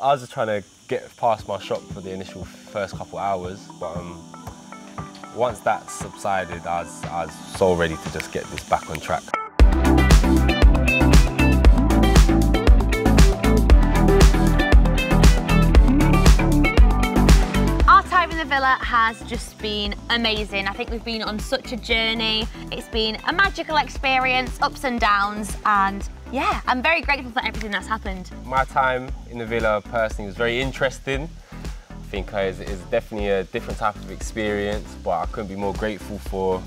I was just trying to get past my shock for the initial first couple hours, but um, once that subsided, I was, I was so ready to just get this back on track. Villa has just been amazing. I think we've been on such a journey. It's been a magical experience, ups and downs, and yeah, I'm very grateful for everything that's happened. My time in the villa personally was very interesting. I think it's definitely a different type of experience, but I couldn't be more grateful for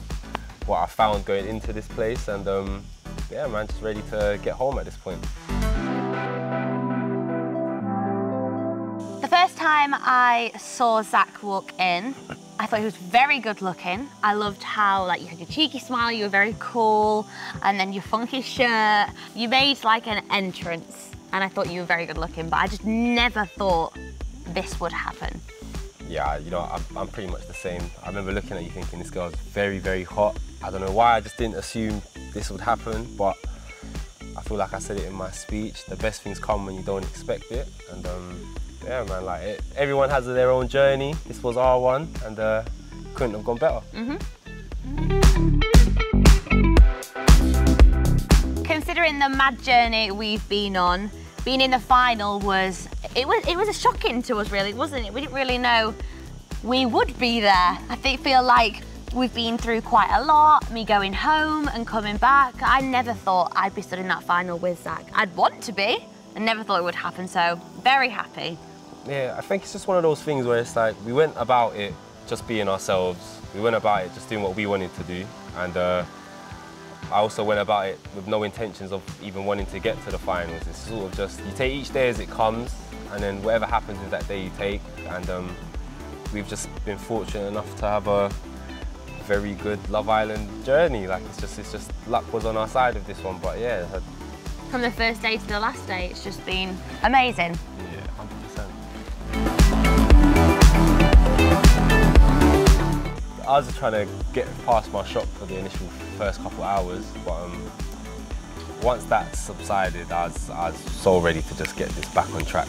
what I found going into this place. And um, yeah, man, just ready to get home at this point. First time I saw Zach walk in, I thought he was very good looking. I loved how like you had your cheeky smile, you were very cool, and then your funky shirt. You made like an entrance, and I thought you were very good looking, but I just never thought this would happen. Yeah, you know, I'm, I'm pretty much the same. I remember looking at you thinking this girl's very, very hot. I don't know why, I just didn't assume this would happen, but I feel like I said it in my speech. The best things come when you don't expect it. And um, yeah, man, like it, everyone has their own journey. This was our one, and uh, couldn't have gone better. Considering the mad journey we've been on, being in the final was it was it was a shocking to us really, wasn't it? We didn't really know we would be there. I think feel like we've been through quite a lot, me going home and coming back. I never thought I'd be stood in that final with Zach. I'd want to be. I never thought it would happen, so very happy. Yeah, I think it's just one of those things where it's like we went about it just being ourselves. We went about it just doing what we wanted to do, and uh, I also went about it with no intentions of even wanting to get to the finals. It's sort of just you take each day as it comes, and then whatever happens is that day you take. And um, we've just been fortunate enough to have a very good Love Island journey. Like it's just it's just luck was on our side of this one, but yeah, From the first day to the last day, it's just been amazing. yeah, was trying to get past my shock for the initial first couple hours, but um, once that subsided, I was, I was so ready to just get this back on track.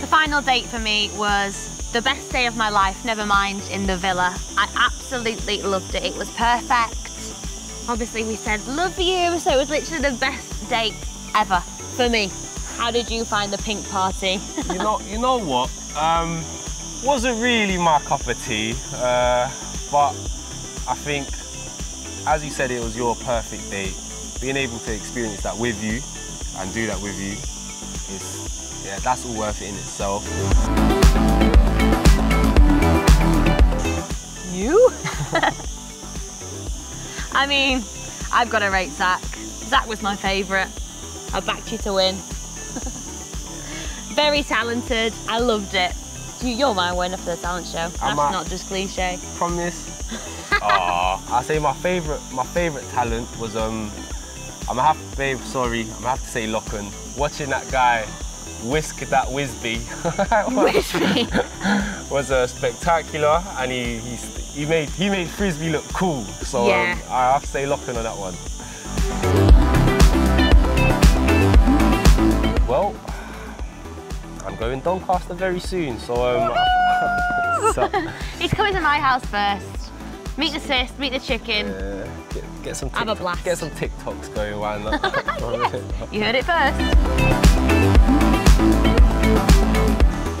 The final date for me was the best day of my life, never mind in the villa. I absolutely loved it. It was perfect. Obviously, we said love you, so it was literally the best date ever for me. How did you find the pink party? you know, you know what? Um, wasn't really my cup of tea, uh, but I think, as you said, it was your perfect date. Being able to experience that with you and do that with you is, yeah, that's all worth it in itself. you? I mean, I've got to rate Zach. Zach was my favourite. I backed you to win. Very talented. I loved it. You- You're my winner for the talent show. That's I'm not just cliche. Promise. Aw, I say my favourite, my favourite talent was um, I'm gonna have babe, sorry, I'm gonna have to say Lochan. Watching that guy whisk that Wisby. Wisby. was uh, spectacular, and he, he he made he made frisbee look cool. So Yeah. um, I have to say Lochan on that one. I'm going Doncaster very soon, so um, so, He's coming to my house first. Meet the sis, meet the chicken. uh, get, get some Have a blast. get some TikToks going. Why not? You heard it first.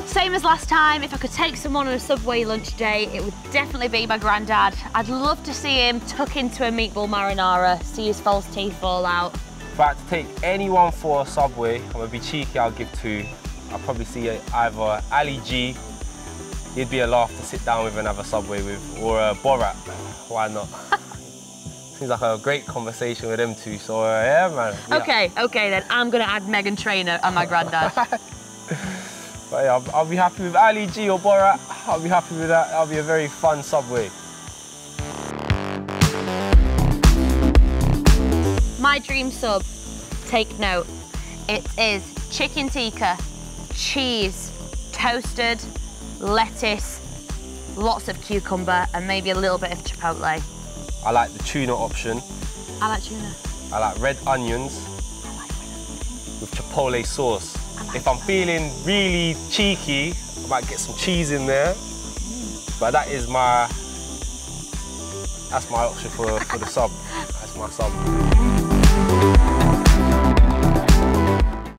Same as last time, if I could take someone on a Subway lunch date, it would definitely be my granddad. I'd love to see him tuck into a meatball marinara, see his false teeth fall out. if I had to take anyone for a Subway, I'm gonna be cheeky. I'll give two. I'll probably see either Ali G. He'd be a laugh to sit down with and have a Subway with, or uh, Borat. Why not? Seems like a great conversation with them two. So uh, yeah, man. Yeah. Okay, okay then, I'm gonna add Meghan Trainor and my granddad. But yeah, I'll, I'll be happy with Ali G or Borat. I'll be happy with that. That'll be a very fun Subway. my dream sub, take note, it is chicken tikka, cheese, toasted, lettuce, lots of cucumber, and maybe a little bit of chipotle. I like the tuna option. I like tuna. I like red onions I like with chipotle sauce. Like if I'm feeling really cheeky, I might get some cheese in there. But that is my, that's my option for, for the sub. That's my sub.